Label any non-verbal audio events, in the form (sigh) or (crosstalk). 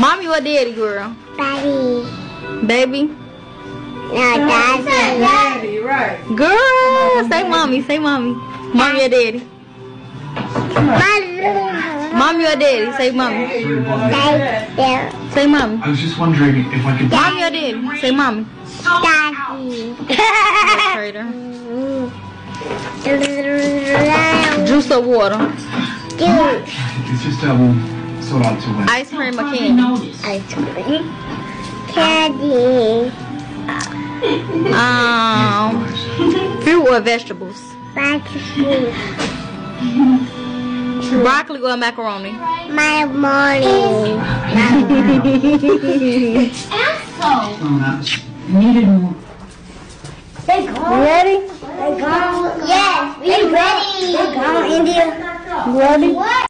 Mommy or daddy, girl? Daddy. Baby? No, daddy. Daddy, right. Girl, say mommy, say mommy. Mommy or daddy? Mommy or daddy? Say mommy. Daddy. Say mommy. I was just wondering if I could. Mommy or daddy? Say mommy. Daddy. Traitor. (laughs) Juice or water? Dude. It's just uh, we'll sort out to when. Ice cream or candy? Ice cream. Candy. Um, fruit or vegetables? Breakfast. Broccoli or macaroni? My morning. Needed more. They gone. Ready? They gone. Yes, we ready. They gone, India. Ready? What?